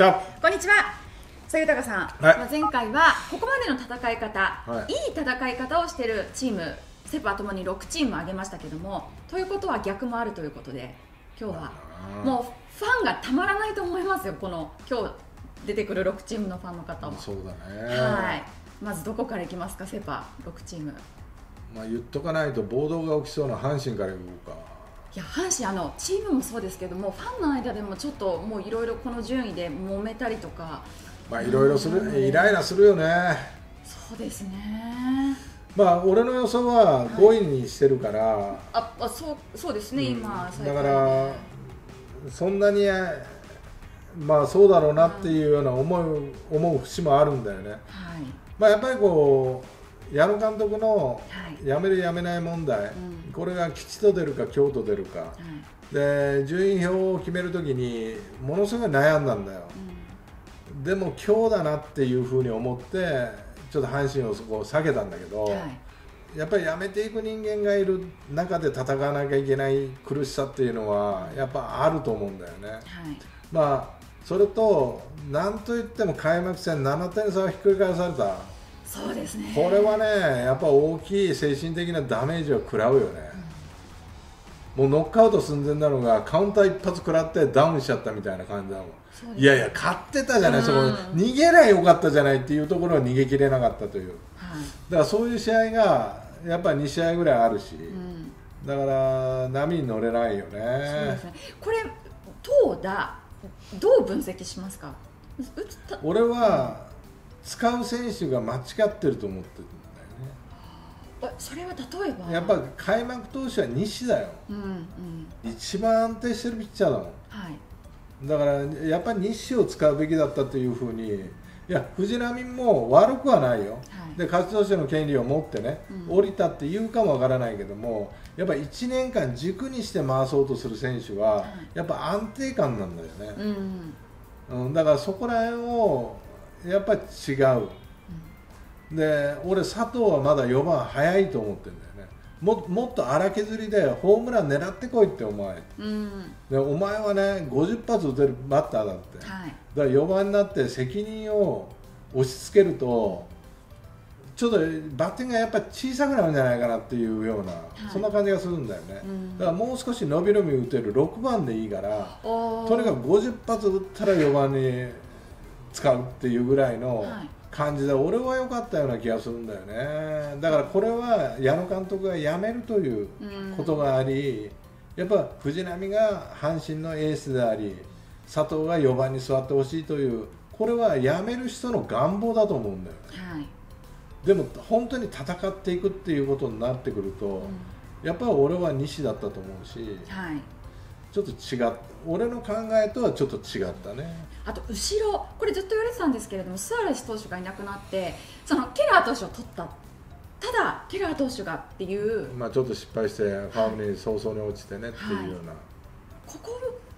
こんにちは。さあ豊さん、はい。まあ前回はここまでの戦い方、、はい。い戦い方をしているチームセパともに6チーム挙げましたけどもということは逆もあるということで今日はもうファンがたまらないと思いますよこの今日出てくる6チームのファンの方は、そうだね。はい。まずどこからいきますかセパ6チーム。まあ言っとかないと暴動が起きそうな阪神からいこうかいや阪神あのチームもそうですけどもファンの間でもちょっともういろいろこの順位で揉めたりとか。まあいろいろすうん。るイライラするよね。そうですね。まあ俺の予想は5位にしてるから、ああそうそうですね、うん。今だからそんなにまあそうだろうなっていうような思う思う節もあるんだよね。はい。まあやっぱりこう矢野監督のはい。辞める辞めない問題、ん。これが吉と出るか京と出るか。はい。で順位表を決めるときにものすごい悩んだんだよ。でも今日だなっていうふうに思ってちょっと阪神をそこを避けたんだけど、うんはい。やっぱり辞めていく人間がいる中で戦わなきゃいけない苦しさっていうのはやっぱあると思うんだよね。はい。まあそれと何といっても開幕戦7点差をひっくり返されたそうですね。これはねやっぱ大きい精神的なダメージを食らうよね、もうノックアウト寸前なのがカウンター一発食らってダウンしちゃったみたいな感じだもん。いやいや勝ってたじゃない、うん。そこ逃げりゃよかったじゃないっていうところは逃げきれなかったという。はい。だからそういう試合がやっぱり2試合ぐらいあるし、うん。だから波に乗れないよそうでねすね。これ投打どう分析しますか？俺は使う選手が間違ってると思ってるんあそれは例えば？だよねやっぱ開幕投手は西だよ。うんうん。一番安定してるピッチャーだもん。はい。だからやっぱり西を使うべきだったというふうにいや藤浪も悪くはないよ、はい。で勝ち投手の権利を持ってね、うん。降りたって言うかもわからないけどもやっぱ1年間軸にして回そうとする選手は、い。やっぱ安定感なんだよね、うん。うん、だからそこら辺をやっぱり違う、で俺佐藤はまだ4番早いと思ってるんだよね。ももっと荒削りでホームラン狙ってこいってお前。うん。でお前はね50発打てるバッターだって、だかはいら4番になって責任を押し付けるとちょっとバッティングがやっぱり小さくなるんじゃないかなっていうような、い。そんな感じがするんだよね、うん。だからもう少し伸び伸び打てる6番でいいからとにかく50発打ったら4番に使うっていうぐらいのはい。感じで、俺は良かったような気がするんだよね。だからこれは矢野監督が辞めるといううん。ことがあり、やっぱ藤浪が阪神のエースであり佐藤が4番に座ってほしいというこれは辞める人の願望だと思うんだよね。はい。でも本当に戦っていくっていうことになってくると、やっぱり俺は西だったと思うしはい。ちょっと違っ俺の考えとはちょっと違ったね。あと後ろこれずっと言われてたんですけれどもスアレス投手がいなくなってそのケラー投手を取った。ただケラー投手がっていうまあちょっと失敗してファームに早々に落ちてねっていうような、こ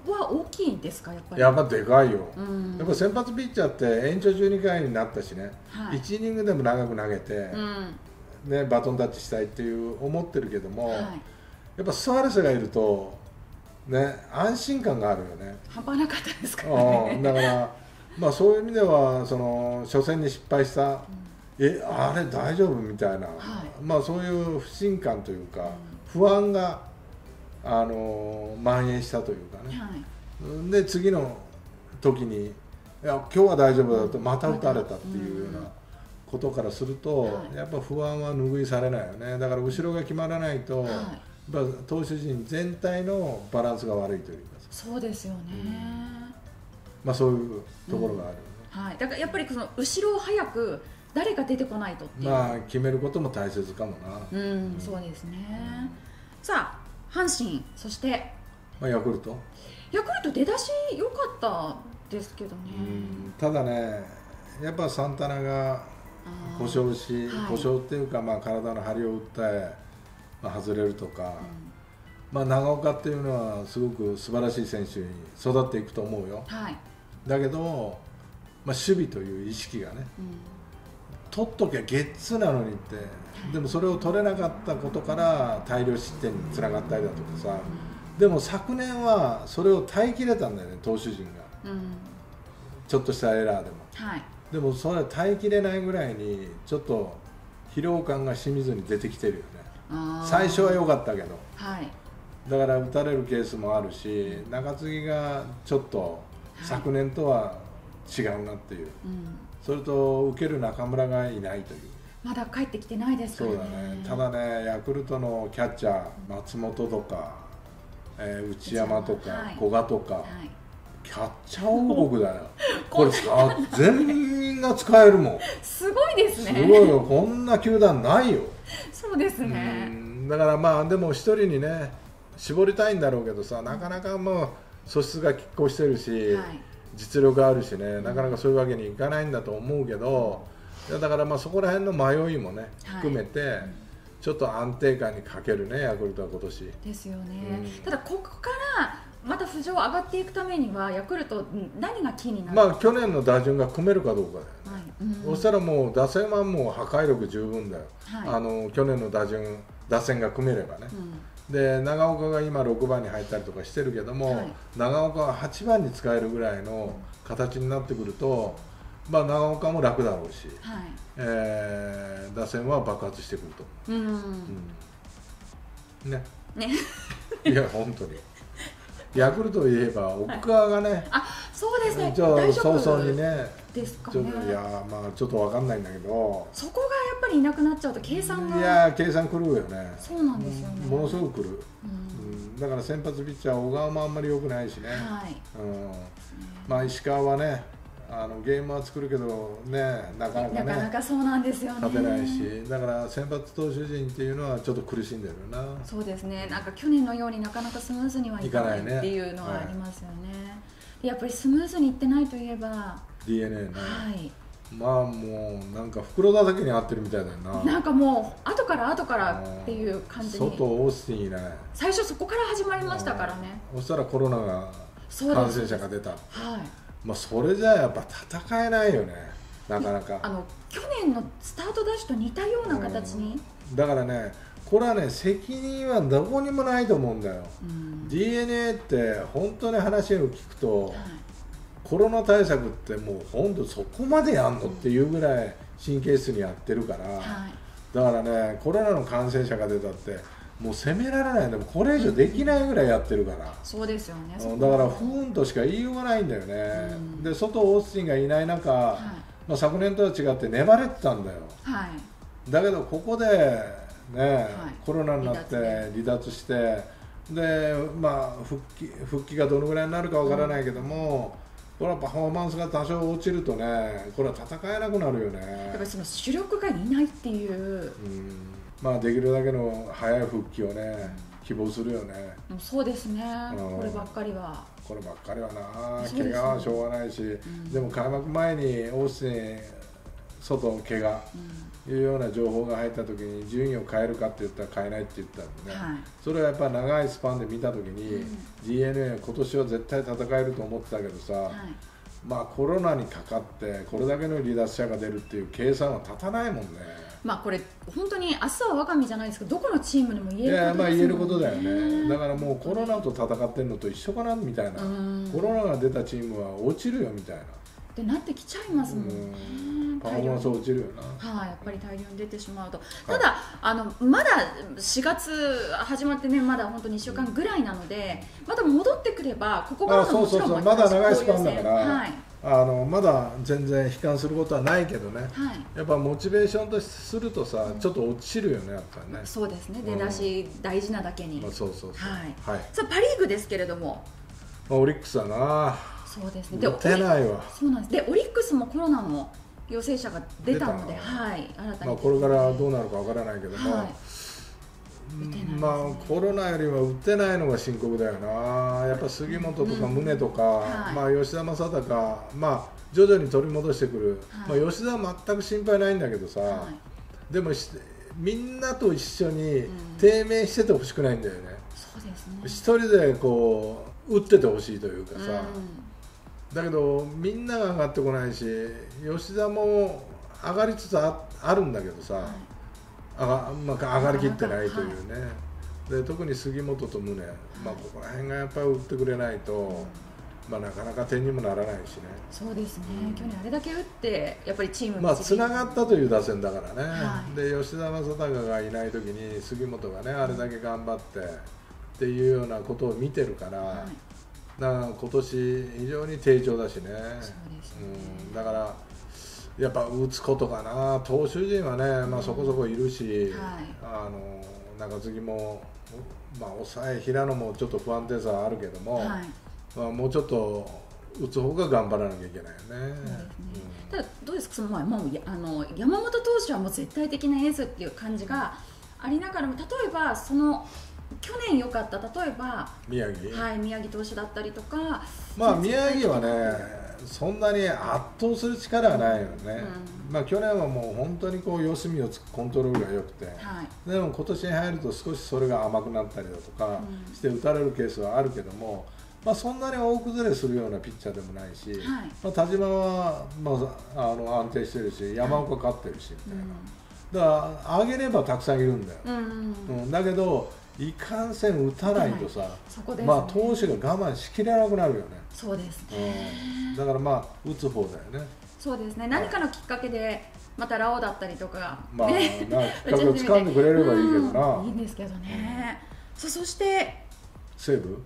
こは大きいんですかやっぱり？やっぱでかいよ、うん。やっぱ先発ピッチャーって延長12回になったしね、はい。1イニングでも長く投げて、うん。ね、バトンタッチしたいっていう思ってるけども、はい。やっぱスアレスがいると、ね、安心感があるよね。半端なかったですかうらねんだから、まあ、そういう意味ではその初戦に失敗した、えあれ大丈夫みたいな、はい。まあ、そういう不信感というか、不安が、あの蔓延したというかね、はい。で次の時にいや今日は大丈夫だとまた打たれたっていうようなことからすると、はい。やっぱ不安は拭いされないよね。だから後ろが決まらないと、はい投手陣全体のバランスが悪いというか。そうですよね、まあ、そういうところがあるよね、はい、だからやっぱりその後ろを早く誰か出てこないとっていう、まあ決めることも大切かもな、うん、そうですね、さあ阪神そしてまあ、ヤクルト、ヤクルト出だし良かったですけどね、うん。ただねやっぱサンタナが故障し、はい。故障っていうか、まあ、体の張りを訴え、まあ、外れるとか、まあ、長岡っていうのはすごく素晴らしい選手に育っていくと思うよ。はい、だけど、まあ、守備という意識がねうん。取っときゃゲッツーなのにってでもそれを取れなかったことから大量失点につながったりだとかさでも昨年はそれを耐えきれたんだよね投手陣が。うん。ちょっとしたエラーでも。はい。でもそれ耐えきれないぐらいにちょっと疲労感が清水に出てきてるよ最初は良かったけど。はい。だから打たれるケースもあるし中継ぎがちょっとい昨年とは違うなっていう、うん。それと受ける中村がいないという。まだ帰ってきてないですからそうだね。ただねヤクルトのキャッチャー松本とか、えー内山とか、はい。古賀とか、はい。キャッチャー王国だよ。これさ全員が使えるもん。すごいですすねごいよ。こんな球団ないよそうですうねん。だからまあでも一人にね絞りたいんだろうけどさなかなかもう素質が拮抗してるし、はい。実力あるしねなかなかそういうわけにいかないんだと思うけどだからまあそこら辺の迷いもねはい。含めて、ちょっと安定感に欠けるねヤクルトは今年。ですよね、うん。ただここからまた浮上上がっていくためにはヤクルトん何がキーになるまあ去年の打順が組めるかどうかだよね、はい。うん。そしたらもう打線はもう破壊力十分だよ、はい。あの去年の打順打線が組めればね、うん。で長岡が今6番に入ったりとかしてるけども、はい。長岡は8番に使えるぐらいの形になってくると、まあ、長岡も楽だろうし、はい。えー打線は爆発してくると思う。ん、う、うん。ね。ね。いや本当にヤクルトを言えば奥川がね、あそうですね。大丈夫早々にねですかちょっねといやまあちょっとわかんないんだけど。そこがやっぱりいなくなっちゃうと計算が。いや計算狂うよね。そうなんですよね。ものすごく狂う、うん。うん、だから先発ピッチャー小川もあんまり良くないしね、はい。うん、まあ石川はねあのゲームは作るけどねなかなかなかなねかそうなんですよね。勝てないしだから先発投手陣っていうのはちょっと苦しんでるよな。そうですね。なんか去年のようになかなかスムーズにはいかないっていうのはありますよね。でやっぱりスムーズにいってないといえばは DNA ね、い。まあもうなんか袋田だけに合ってるみたいだよな。なんかもう後から後からっていう感じに。外オースティンいない。最初そこから始まりましたからね。そしたらコロナが感染者が出た。はいまあそれじゃやっぱ戦えないよね。なかなか。あの去年のスタートダッシュと似たような形に、だからねこれはね責任はどこにもないと思うんだよ。うん。DNA って本当に話を聞くとはい。コロナ対策ってもう本当そこまでやんのっていうぐらい神経質にやってるから、はい。だからねコロナの感染者が出たってもう責められない。でもこれ以上できないぐらいやってるから、そうですよね。うんだから不運としか言いようがないんだよね、うん。で外オースティンがいない中、はい。まあ、昨年とは違って粘れてたんだよ。はい。だけどここでね、い。コロナになって離脱してでまあ復帰復帰がどのぐらいになるかわからないけども、これはパフォーマンスが多少落ちるとねこれは戦えなくなるよやっねぱりその主力がいないっていううんまあできるだけの早い復帰をね希望するよね。そうですね。うん。こればっかりは。こればっかりはな。ね。怪我はしょうがないし、ん。でも開幕前にオースティン外怪我うん。いうような情報が入った時に順位を変えるかって言ったら変えないって言ったんでね、はい。それはやっぱ長いスパンで見た時に、うん。d n a 今年は絶対戦えると思ってたけどさ、はい。まあコロナにかかってこれだけの離脱者が出るっていう計算は立たないもんねまあこれ本当に明日は我が身じゃないですけどどこのチームにも言いえることやまあ言えることだよね。だからもうコロナと戦ってるのと一緒かなみたいな、うん。コロナが出たチームは落ちるよみたいな。ってなってきちゃいますもんね。うん。パフォーマンス落ちるよな。はい、やっぱり大量に出てしまうと、ただ、あのまだ4月始まってね、まだ本当に2週間ぐらいなので、まだ戻ってくれば、ここからのもちろんまだ長いスパンだから。はい、あのまだ全然悲観することはないけどね。はい、やっぱモチベーションとするとさちょっと落ちるよねやっぱりね、そうですね、うん。出だし大事なだけに。まあ、そうそうそう。はい。はい。さあ、パ・リーグですけれども、まあ、オリックスだな。そうですね、で打てないわ。そうなんです。でオリックスもコロナの陽性者が出たので、はい、新たに、まあ、これからどうなるかわからないけども、はいまあコロナよりは打ってないのが深刻だよな。やっぱ杉本とか宗とか、はい。まあ、吉田正尚まあ徐々に取り戻してくる、はい。まあ、吉田は全く心配ないんだけどさ、はい、でもしみんなと一緒にん。低迷しててほしくないんだよね、そうですね。一人でこう打っててほしいというかさ、うだけどみんなが上がってこないし吉田も上がりつつああるんだけどさ、んはい上がまあ、上がりきってないというね、で特に杉本と宗、まあ、ここら辺がやっぱり打ってくれないと、まあ、なかなか点にもならないしね、そうですね、去年あれだけ打って、やっぱりチームまあ、つながったという打線だからね、はい。で吉田正尚がいない時に杉本がね、あれだけ頑張ってっていうようなことを見てるから、はい、だから今年、非常に低調だしね、ね。うん、だから、やっぱ打つことかな、投手陣はね、まあ、そこそこいるし、はい。あの中継ぎも、まあ、抑え、平野もちょっと不安定さはあるけども、はい。まあ、もうちょっと打つ方が頑張らなきゃいけないよね。ただどうですか？その前もうやあの山本投手はもう絶対的なエースっていう感じがありながらも例えばその去年良かった例えば、宮城、はい、宮城投手だったりとかまあ宮城はねそんなに圧倒する力はないよね、まあ去年はもう本当にこう四隅をつくコントロールが良くて、はい。でも今年に入ると少しそれが甘くなったりだとかうん。して打たれるケースはあるけども、まあ、そんなに大崩れするようなピッチャーでもないし、はい。まあ、田島は、まあ、あの安定してるし山岡勝ってるしみたいな、だから上げればたくさんいるんだよ、うん、うん。うん。だけどいかんせん打たないとさ、ね。まあ投手が我慢しきれなくなるよね、そうですね、うん、だからまあ打つ方だよね。そうですね。何かのきっかけでまたラオウだったりとか、まあ、ね。なんかきっかけを掴んでくれればいいけどな、うん。いいんですけどね、そそして西武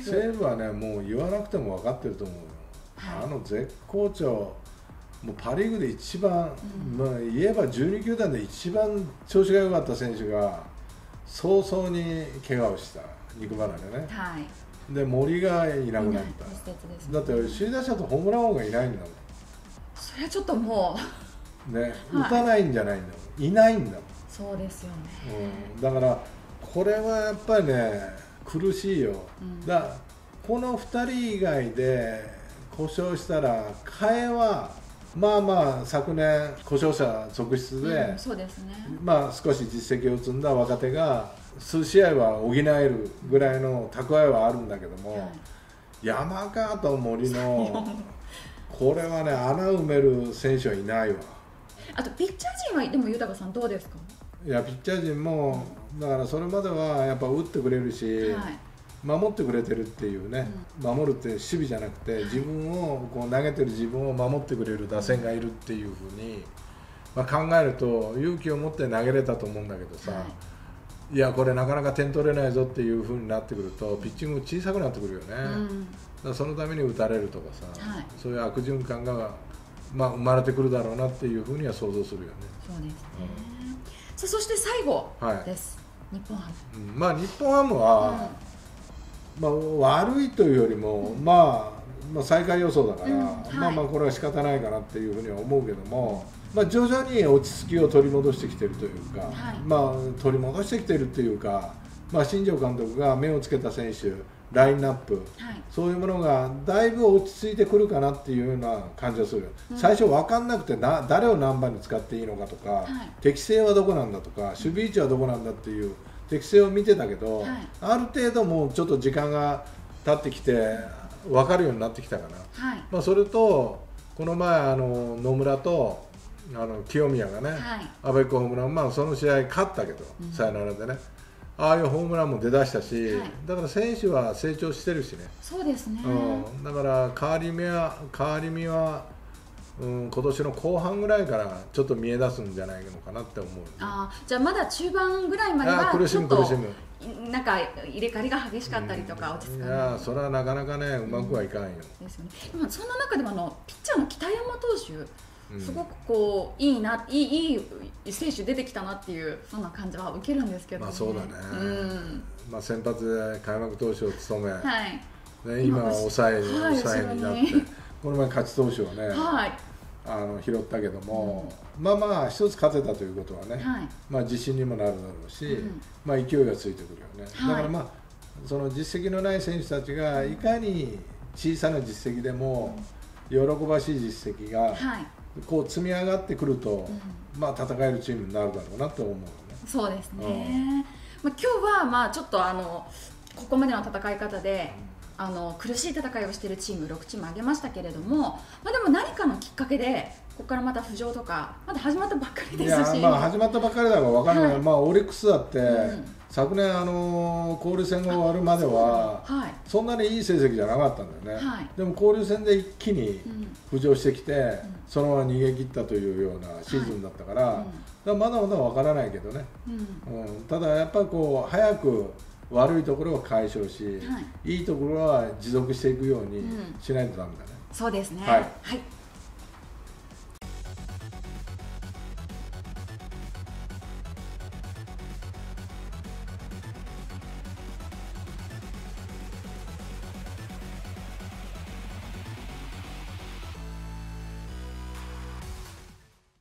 西武はねもう言わなくても分かってると思うよ、はい。あの絶好調もうパ・リーグで一番、うん。まあ、言えば12球団で一番調子が良かった選手が早々に怪我をした肉離れね。はい。で森がいなくなった。だって首位打者とホームラン王がいないんだもそれはちょっともう。んね、はい。打たないんじゃないんだもん。いないんだもん。そうですよね、うん、だからこれはやっぱりね苦しいよ、うん。だこの2人以外で故障したら替えはまあまあ昨年故障者続出で、うんそうですね。まあ少し実績を積んだ若手が数試合は補えるぐらいの蓄えはあるんだけども、はい。山川と森のこれはね穴埋める選手はいないわ。あとピッチャー陣はでも豊さんどうですか？いやピッチャー陣もだからそれまではやっぱ打ってくれるし、はい守ってくれてるっていうね、守るって守備じゃなくて自分をこう投げてる自分を守ってくれる打線がいるっていうふうに、まあ、考えると勇気を持って投げれたと思うんだけどさ、、はい。やこれなかなか点取れないぞっていうふうになってくるとピッチング小さくなってくるよね、うん。らそのために打たれるとかさ、はい。そういう悪循環が、まあ、生まれてくるだろうなっていうふうには想像するよね。そうですね、さあそして最後はい。です、日本ハム。うん。まあ日本ハムは、まあ、悪いというよりも、まあ、まあ最下位予想だから、うんはい。まあまあこれは仕方ないかなっていうふうには思うけども、まあ、徐々に落ち着きを取り戻してきてるというか、はい。まあ取り戻してきてるっていうか、まあ、新庄監督が目をつけた選手ラインナップはい。そういうものがだいぶ落ち着いてくるかなっていうような感じがする。よ、うん。最初分かんなくてな誰を何番に使っていいのかとか、はい。適性はどこなんだとか守備位置はどこなんだっていう適性を見てたけど、はい。ある程度もうちょっと時間が経ってきて分かるようになってきたかな、はい。まあ、それとこの前あの野村とあの清宮がね、はい。アベックホームラン、まあ、その試合勝ったけど、うん。サヨナラでね。ああいうホームランも出だしたし、はい。だから選手は成長してるしね、そうですね、うん、だから変わり目は変わり身は、うん、今年の後半ぐらいからちょっと見え出すんじゃないのかなって思う、あーじゃあまだ中盤ぐらいまでは苦しちょっとむ苦しむ。なんか入れ替わりが激しかったりとか落ち着いかない。やそれはなかなかねうまくはいかんよ、ですよね。でもそんな中でもあのピッチャーの北山投手うん。すごくこういいないいいい選手出てきたなっていうそんな感じは受けるんですけど、まあそうだね。うん。まあ、先発で開幕投手を務め、はい。ね、今は抑え,、はい抑えになってこの前勝ち投手をね、はい。あの拾ったけども、まあまあ一つ勝てたということはね、はい。まあ、自信にもなるだろうし、うん。まあ、勢いがついてくるよね、はい。だからまあその実績のない選手たちがいかに小さな実績でも喜ばしい実績がはい。こう積み上がってくると、うまあ、戦えるチームになるだろうなと思うよね。そうですね、まあ、今日はまあちょっとあのここまでの戦い方であの苦しい戦いをしているチーム6チーム挙げましたけれども、まあ、でも何かのきっかけでここからまた浮上とかまだ始まったばっかりですし。まあ始まったばっかりだから分からない、はい。まあオリックスだって、うん昨年あの交流戦が終わるまでははい。そんなにいい成績じゃなかったんだよね、はい。でも交流戦で一気にうん。浮上してきて、そのまま逃げ切ったというようなシーズンだったから,、だからまだまだ分からないけどね、うん。うん。うん、ただやっぱりこう早く悪いところは解消し、、はいいところは持続していくようにうん。しないとダメだね。そうですね。はい。はい